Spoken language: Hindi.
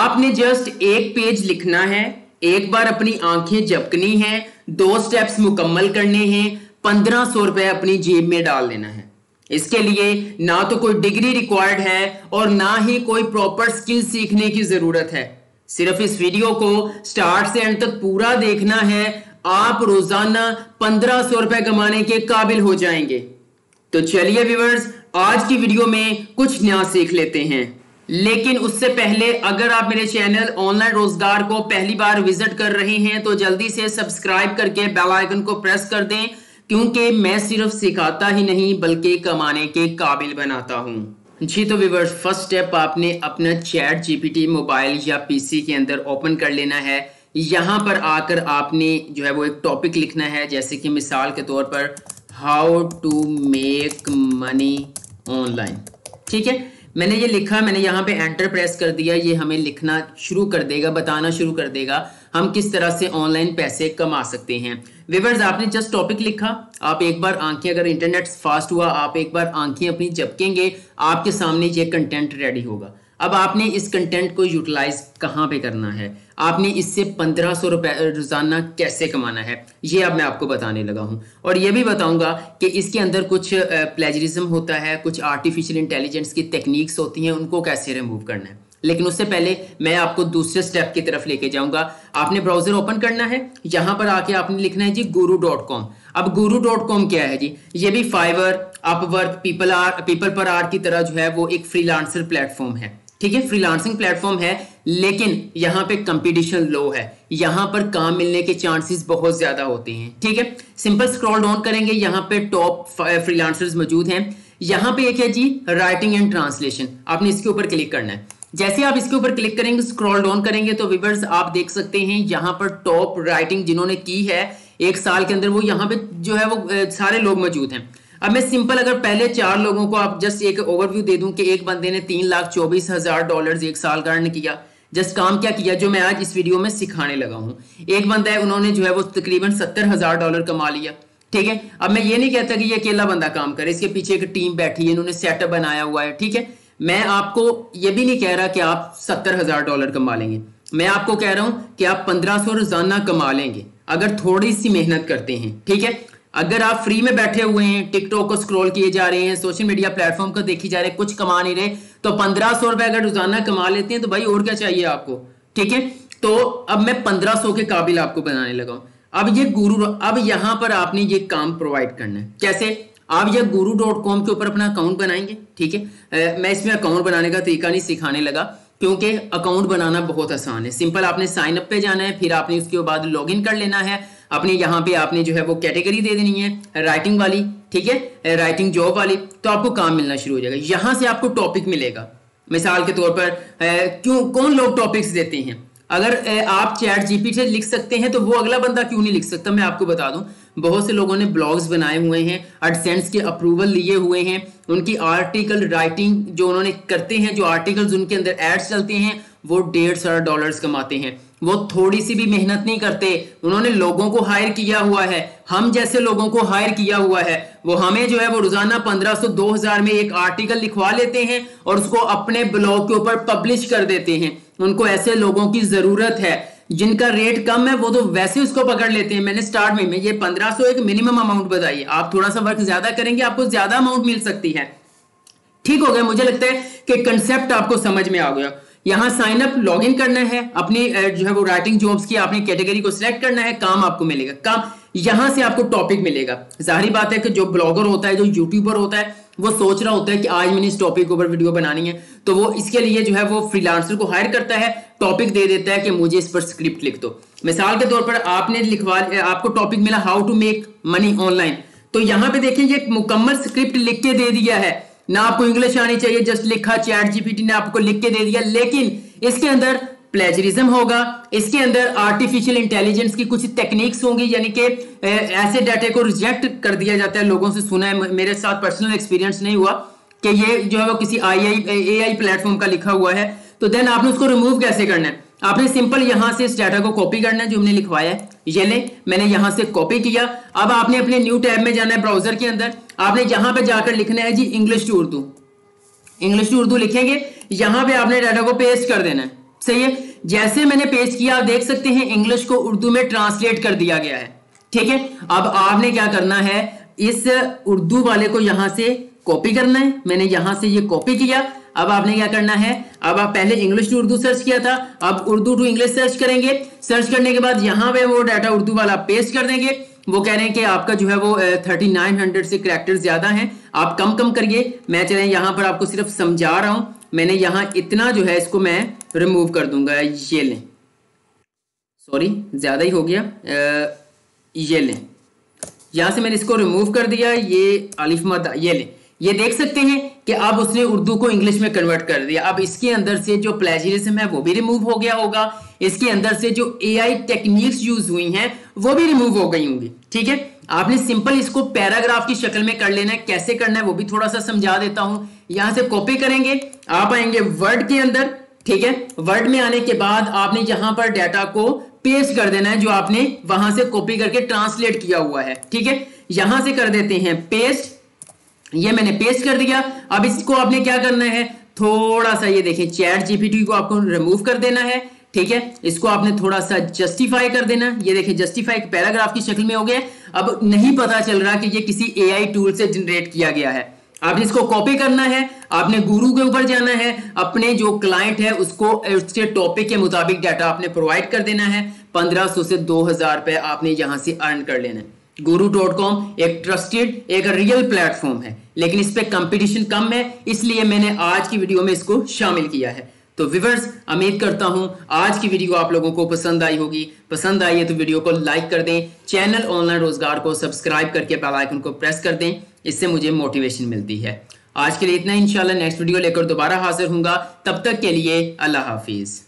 आपने जस्ट एक पेज लिखना है, एक बार अपनी आँखें झपकनी है, दो स्टेप्स मुकम्मल करने हैं, पंद्रह सौ रुपए अपनी जेब में डाल देना है। इसके लिए ना तो कोई डिग्री रिक्वायर्ड है और ना ही कोई प्रॉपर स्किल सीखने की ज़रूरत है। सिर्फ़ इस वीडियो को स्टार्ट से एंड तक पूरा देखना है, आप रोज़ाना पंद्रह सौ रुपए कमाने के काबिल हो जाएँगे। तो चलिए व्यूवर्स आज की वीडियो में कुछ नया सीख लेते हैं। लेकिन उससे पहले अगर आप मेरे चैनल ऑनलाइन रोज़गार को पहली बार विज़िट कर रहे हैं तो जल्दी से सब्सक्राइब करके बेल आइकन को प्रेस कर दें, क्योंकि मैं सिर्फ़ सिखाता ही नहीं, बल्कि कमाने के काबिल बनाता हूँ। जी तो विवर्स फ़र्स्ट स्टेप आपने अपना चैट जीपीटी मोबाइल या पीसी के अंदर ओपन कर लेना है। यहाँ पर आकर आपने जो है वो एक टॉपिक लिखना है, जैसे कि मिसाल के तौर पर how to make money online ठीक है? मैंने ये लिखा, मैंने यहाँ पे एंटर प्रेस कर दिया, ये हमें लिखना शुरू कर देगा, बताना शुरू कर देगा, हम किस तरह से ऑनलाइन पैसे कमा सकते हैं। विवर्स आपने जस्ट टॉपिक लिखा, आप एक बार आँखें, अगर इंटरनेट फास्ट हुआ, आप एक बार आँखें अपनी चपकेंगे आपके सामने ये कंटेंट रेडी होगा। अब आपने इस कंटेंट को यूटिलाइज कहाँ पे करना है? आपने इससे पंद्रह सौ रुपए रोज़ाना कैसे कमाना है? ये अब मैं आपको बताने लगा हूँ। और ये भी बताऊँगा कि इसके अंदर कुछ प्लेजरिज्म होता है, कुछ आर्टिफिशियल इंटेलिजेंस की टेक्निक्स होती हैं, उनको कैसे रिमूव करना है? लेकिन उससे पहले मैं आपको दूसरे स्टेप की तरफ़ लेके जाऊँगा। आपने ब्राउज़र ओपन करना है। यहाँ पर आके आपने लिखना है जी गुरु डॉट कॉम अब गुरु डॉट कॉम क्या है जी? ये भी Fiverr Upwork people are people per hour की तरह जो है वो एक फ्रीलांसर प्लेटफॉर्म है। ठीक है फ्रीलांसिंग प्लेटफॉर्म है, लेकिन यहाँ पे कंपटीशन लो है। यहाँ पर काम मिलने के चांसेस बहुत ज़्यादा होते हैं। ठीक है सिंपल स्क्रॉल डाउन करेंगे, यहाँ पे टॉप फ्रीलांसर्स मौजूद हैं। यहाँ पे एक है जी राइटिंग एंड ट्रांसलेशन आपने इसके ऊपर क्लिक करना है। जैसे आप इसके ऊपर क्लिक करेंगे स्क्रॉल डाउन करेंगे तो विवर्स आप देख सकते हैं, यहाँ पर टॉप राइटिंग जिन्होंने की है, एक साल के अंदर वो यहाँ पे जो है वो सारे लोग मौजूद हैं। अब मैं सिंपल अगर पहले चार लोगों को आप जस्ट एक ओवरव्यू दे दूँ कि एक बंदे ने तीन लाख चौबीस हज़ार डॉलर एक साल का अर्न किया, जस्ट काम क्या किया, जो मैं आज इस वीडियो में सिखाने लगा हूँ। एक बंदा है, उन्होंने जो है वो तकरीबन सत्तर हज़ार डॉलर कमा लिया, ठीक है? अब मैं ये नहीं कहता कि ये अकेला बंदा काम करे, इसके पीछे एक टीम बैठी है, इन्होंने सेटअप बनाया हुआ है, ठीक है? मैं आपको ये भी नहीं कह रहा कि आप सत्तर हज़ार डॉलर कमा लेंगे। मैं आपको कह रहा हूँ कि आप पंद्रह सौ रोज़ाना कमा लेंगे, अगर थोड़ी सी मेहनत करते हैं, ठीक है? अगर आप फ्री में बैठे हुए हैं टिकटॉक को स्क्रॉल किए जा रहे हैं सोशल मीडिया प्लेटफॉर्म को देखी जा रहे हैं, कुछ कमा नहीं रहे तो पंद्रह सौ रुपए अगर रोज़ाना कमा लेते हैं तो भाई और क्या चाहिए आपको? ठीक है? तो अब मैं पंद्रह सौ के काबिल आपको बनाने लगा हूँ। अब ये गुरु अब यहाँ पर आपने ये काम प्रोवाइड करना है। कैसे? आप यह गुरु डॉट कॉम के ऊपर अपना अकाउंट बनाएँगे, ठीक है? मैं इसमें अकाउंट बनाने का तरीका नहीं सिखाने लगा। क्योंकि अकाउंट बनाना बहुत आसान है। सिंपल आपने साइन अप पे जाना है, फिर आपने उसके बाद लॉग इन कर लेना है। अपने यहाँ पे आपने जो है वो कैटेगरी दे देनी है, राइटिंग वाली, ठीक है? राइटिंग जॉब वाली तो आपको काम मिलना शुरू हो जाएगा। यहाँ से आपको टॉपिक मिलेगा। मिसाल के तौर पर क्यों, कौन लोग टॉपिक्स देते हैं? अगर आप चैट जीपी से लिख सकते हैं तो वो अगला बंदा क्यों नहीं लिख सकता? मैं आपको बता दूँ। बहुत से लोगों ने ब्लॉग्स बनाए हुए हैं एडसेंस के अप्रूवल लिए हुए हैं, उनकी आर्टिकल राइटिंग जो उन्होंने करते हैं, जो आर्टिकल्स उनके अंदर एड्स चलते हैं, वो डेढ़ सौ डॉलर्स कमाते हैं। वो थोड़ी सी भी मेहनत नहीं करते। उन्होंने लोगों को हायर किया हुआ है। हम जैसे लोगों को हायर किया हुआ है, वो हमें जो है, वो रोज़ाना पंद्रह सौ दो हज़ार में एक आर्टिकल लिखवा लेते हैं और उसको अपने ब्लॉग के ऊपर पब्लिश कर देते हैं। उनको ऐसे लोगों की ज़रूरत है। जिनका रेट कम है वो तो वैसे उसको पकड़ लेते हैं। मैंने स्टार्ट में, में ये पंद्रह सौ एक मिनिमम अमाउंट बताइए आप थोड़ा सा वर्क ज़्यादा करेंगे आपको ज़्यादा अमाउंट मिल सकती है। ठीक हो गया? मुझे लगता है कि कंसेप्ट आपको समझ में आ गया। यहाँ साइन अप लॉग इन करना है। अपनी जो है वो राइटिंग जॉब्स की आपने कैटेगरी को सिलेक्ट करना है। काम आपको मिलेगा। काम यहाँ से आपको टॉपिक मिलेगा। ज़ाहिर बात है कि जो ब्लॉगर होता है, जो यूट्यूबर होता है, वो सोच रहा होता है कि आज मैंने इस टॉपिक के ऊपर वीडियो बनानी है। तो वो इसके लिए जो है, वो फ्रीलांसर को हायर करता है टॉपिक दे देता है कि मुझे इस पर स्क्रिप्ट लिख दो। मिसाल के तौर पर आपने लिखवा, आपको टॉपिक मिला how to make money online तो यहाँ पे देखें ये मुकम्मल स्क्रिप्ट लिख के दे दिया है। ना आपको इंग्लिश आनी चाहिए जस्ट लिखा चैट जीपीटी ने आपको लिख के दे दिया। लेकिन इसके अंदर प्लेजरिज्म होगा। इसके अंदर आर्टिफिशियल इंटेलिजेंस की कुछ टेक्निक्स होंगी, यानी कि ऐसे डाटे को रिजेक्ट कर दिया जाता है, लोगों से सुना है। मेरे साथ पर्सनल एक्सपीरियंस नहीं हुआ कि ये जो है वो किसी आई आई ए आई प्लेटफॉर्म का लिखा हुआ है। तो देन आपने उसको रिमूव कैसे करना है? आपने सिंपल यहाँ से इस डाटा को कॉपी करना है जो हमने लिखवाया है। ये ले, मैंने यहाँ से कॉपी किया। अब आपने अपने न्यू टैब में जाना है ब्राउज़र के अंदर। आपने यहाँ पे जाकर लिखना है जी English to Urdu English to Urdu लिखेंगे। यहाँ पे आपने डाटा को पेस्ट कर देना है। सही है। जैसे मैंने पेश किया, आप देख सकते हैं इंग्लिश को उर्दू में ट्रांसलेट कर दिया गया है। ठीक है? अब आपने क्या करना है? इस उर्दू वाले को यहाँ से कॉपी करना है। मैंने यहाँ से ये कॉपी किया। अब आपने क्या करना है? अब आप पहले इंग्लिश टू उर्दू सर्च किया था। अब उर्दू टू इंग्लिश सर्च करेंगे। सर्च करने के बाद यहाँ पे वो डाटा उर्दू वाला पेस्ट कर देंगे। वो कह रहे हैं कि आपका जो है वो थर्टी नाइन हंड्रेड से करेक्टर ज़्यादा हैं। आप कम कम करिए। मैं चले यहाँ पर आपको सिर्फ़ समझा रहा हूँ। मैंने यहाँ इतना जो है इसको मैं रिमूव कर दूँगा ये लें। सॉरी ज़्यादा ही हो गया। आ, ये लें। यहाँ से मैंने इसको रिमूव कर दिया ये अलिफ मद ये लें। ये देख सकते हैं कि अब उसने उर्दू को इंग्लिश में कन्वर्ट कर दिया। अब इसके अंदर से जो प्लेजरिज्म है वो भी रिमूव हो गया होगा। इसके अंदर से जो एआई टेक्निक्स यूज़ हुई हैं वो भी रिमूव हो गई होंगी। ठीक है? आपने सिंपल इसको पैराग्राफ की शक्ल में कर लेना है। कैसे करना है वो भी थोड़ा सा समझा देता हूँ। यहाँ से कॉपी करेंगे, आप आएँगे वर्ड के अंदर, ठीक है? वर्ड में आने के बाद आपने यहाँ पर डाटा को पेस्ट कर देना है, जो आपने वहाँ से कॉपी करके ट्रांसलेट किया हुआ है, ठीक है? यहाँ से कर देते हैं पेस्ट ये मैंने पेस्ट कर दिया। अब इसको आपने क्या करना है? थोड़ा सा ये देखें चैट जीपीटी को आपको रिमूव कर देना है, ठीक है? इसको आपने थोड़ा सा जस्टिफाई कर देना ये देखें जस्टिफाई पैराग्राफ की शक्ल में हो गया। अब नहीं पता चल रहा कि ये किसी एआई टूल से जनरेट किया गया है। आपने इसको कॉपी करना है, आपने गुरु के ऊपर जाना है, अपने जो क्लाइंट है, उसको, उसके टॉपिक के मुताबिक डाटा आपने प्रोवाइड कर देना है 1500 से 2000 रुपए आपने यहाँ से अर्न कर लेना है। गुरु डॉट कॉम एक ट्रस्टेड एक रियल प्लेटफॉर्म है, लेकिन इस पे कंपटीशन कम है, इसलिए मैंने आज की वीडियो में इसको शामिल किया है। तो विवर्स उम्मीद करता हूँ आज की वीडियो आप लोगों को पसंद आई होगी। पसंद आई है तो वीडियो को लाइक कर दें चैनल ऑनलाइन रोज़गार को सब्सक्राइब करके बेल आइकन को प्रेस कर दें। इससे मुझे मोटिवेशन मिलती है। आज के लिए इतना इंशाल्लाह नेक्स्ट वीडियो लेकर दोबारा हाजिर हूँगा तब तक के लिए अल्लाह हाफिज़।